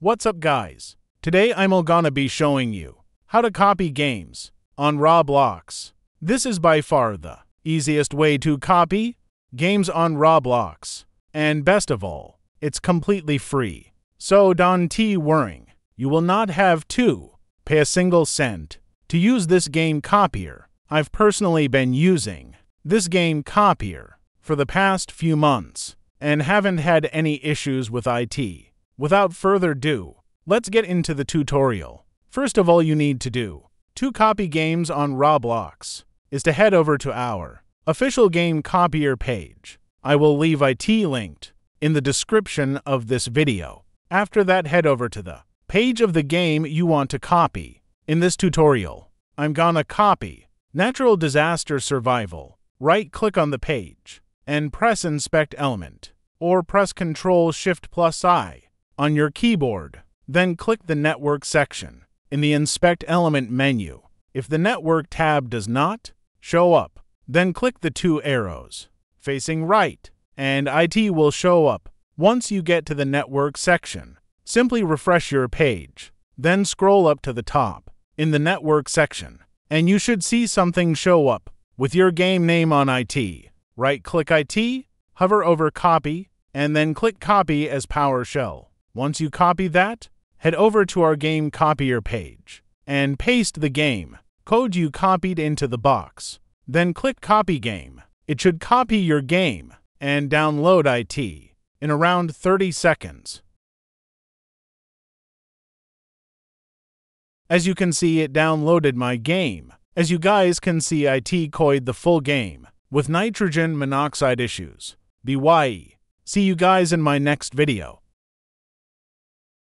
What's up guys? Today I'm gonna be showing you how to copy games on Roblox. This is by far the easiest way to copy games on Roblox. And best of all, it's completely free. So don't t worrying. You will not have to pay a single cent to use this game copier. I've personally been using this game copier for the past few months and haven't had any issues with IT. Without further ado, let's get into the tutorial. First of all you need to do to copy games on Roblox is to head over to our official game copier page. I will leave IT linked in the description of this video. After that, head over to the page of the game you want to copy. In this tutorial, I'm gonna copy Natural Disaster Survival. Right click on the page and press Inspect Element, or press Ctrl Shift plus I on your keyboard. Then click the Network section in the Inspect Element menu. If the Network tab does not show up, then click the two arrows facing right, and IT will show up. Once you get to the Network section, simply refresh your page, then scroll up to the top in the Network section, and you should see something show up with your game name on IT. Right click IT, hover over Copy, and then click Copy as PowerShell. Once you copy that, head over to our game copier page and paste the game code you copied into the box. Then click Copy Game. It should copy your game and download IT in around 30 seconds. As you can see, it downloaded my game. As you guys can see, IT coined the full game with nitrogen monoxide issues. BYE. See you guys in my next video.